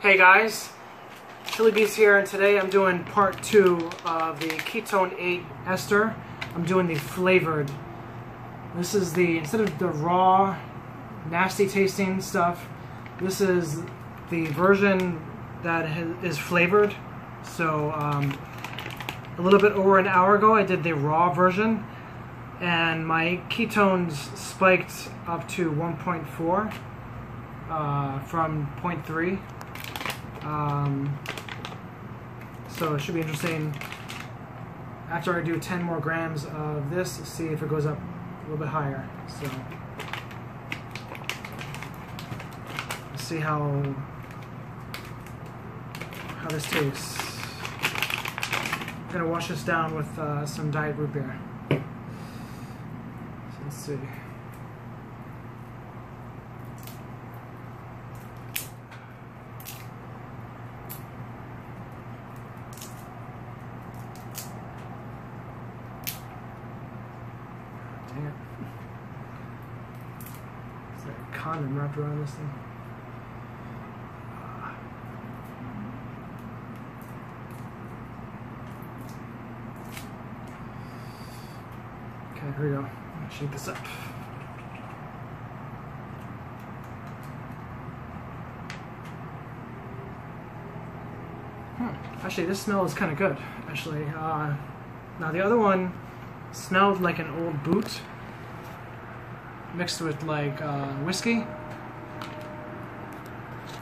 Hey guys, Chili Beast here, and today I'm doing part two of the Ketoneaid ester. I'm doing the flavored. This is the, instead of the raw, nasty tasting stuff, this is the version that is flavored. So, um, a little bit over an hour ago, I did the raw version, and my ketones spiked up to 1.4 uh, from 0.3. Um, so it should be interesting after I do 10 more grams of this, see if it goes up a little bit higher. So see how how this tastes. I'm gonna wash this down with uh, some diet root beer. So let's see. Condom wrapped around this thing? Okay, here we go. Shake this up. Hmm. Actually, this smell is kind of good. Actually, uh, now the other one smelled like an old boot mixed with like uh, whiskey.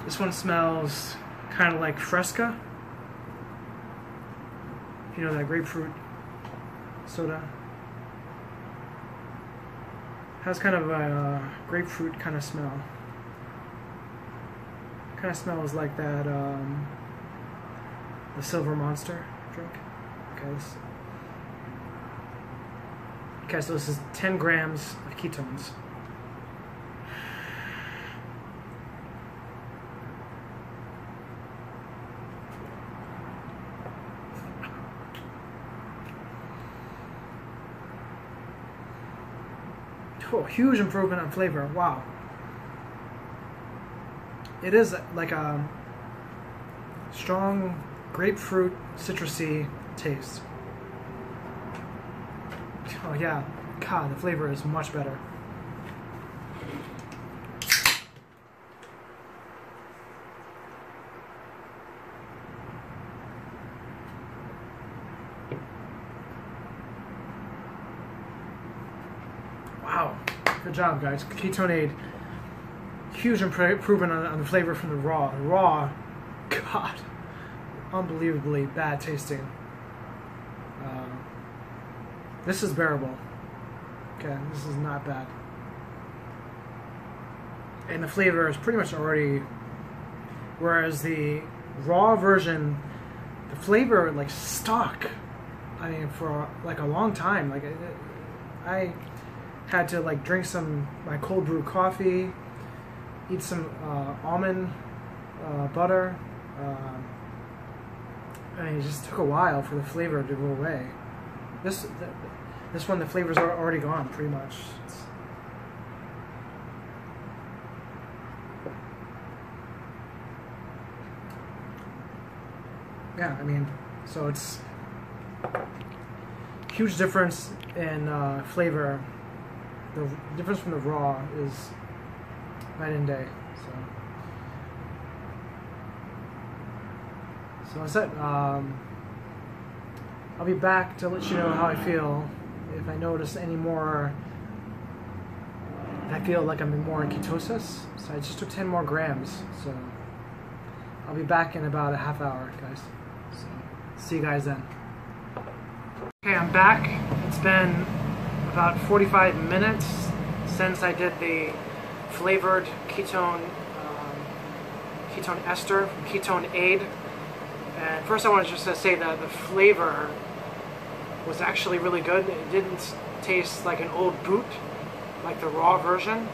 This one smells kind of like Fresca. You know that grapefruit soda. Has kind of a uh, grapefruit kind of smell. Kind of smells like that um, the Silver Monster drink. Okay, this, Okay, so this is 10 grams of ketones. Oh, huge improvement on flavor. Wow. It is like a strong grapefruit citrusy taste. Oh yeah, God, the flavor is much better. Wow, good job guys. Ketoneaid, huge improvement on, on the flavor from the raw. The raw, God, unbelievably bad tasting. This is bearable. Okay, this is not bad. And the flavor is pretty much already. Whereas the raw version, the flavor like stuck. I mean, for like a long time. Like, I had to like drink some my cold brew coffee, eat some uh, almond uh, butter. Uh, I mean, it just took a while for the flavor to go away. This this one, the flavors are already gone, pretty much. It's yeah, I mean, so it's huge difference in uh, flavor. The difference from the raw is night and day. So, so that's it. Um, I'll be back to let you know how I feel. If I notice any more, I feel like I'm more in ketosis. So I just took 10 more grams. So I'll be back in about a half hour, guys. So see you guys then. Okay, I'm back. It's been about 45 minutes since I did the flavored ketone um, ketone ester Ketoneaid. And first I want to just say that the flavor was actually really good. It didn't taste like an old boot, like the raw version.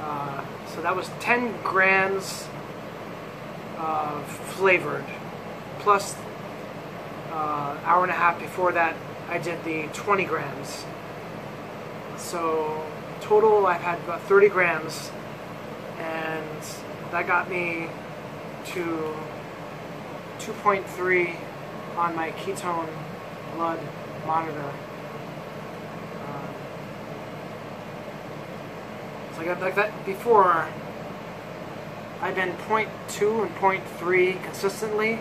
Uh, so that was 10 grams of flavored, plus uh, hour and a half before that I did the 20 grams. So total I've had about 30 grams and that got me to 2.3 on my ketone blood monitor. Um, so like, like that before, I've been 0.2 and 0.3 consistently,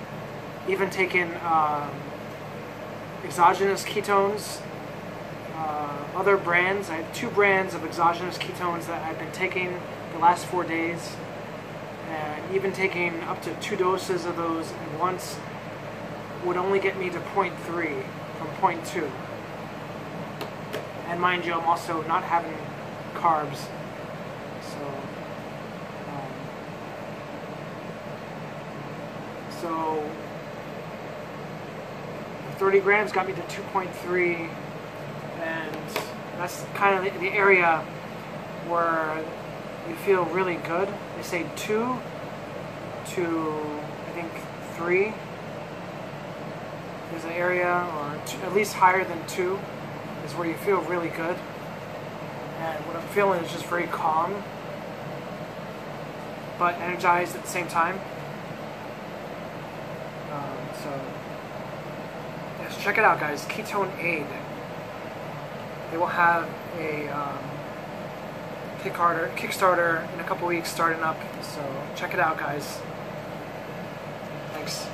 even taking um, exogenous ketones uh, other brands. I have two brands of exogenous ketones that I've been taking the last four days, and even taking up to two doses of those at once would only get me to 0.3 from 0.2. And mind you, I'm also not having carbs, so um, so 30 grams got me to 2.3 and that's kind of the, the area where you feel really good. They say two to I think three is an area, or at least higher than two, is where you feel really good. And what I'm feeling is just very calm, but energized at the same time. Um, so, yes, check it out, guys. Ketoneaid. They will have a um, Kickstarter, Kickstarter in a couple weeks starting up. So check it out, guys. Thanks.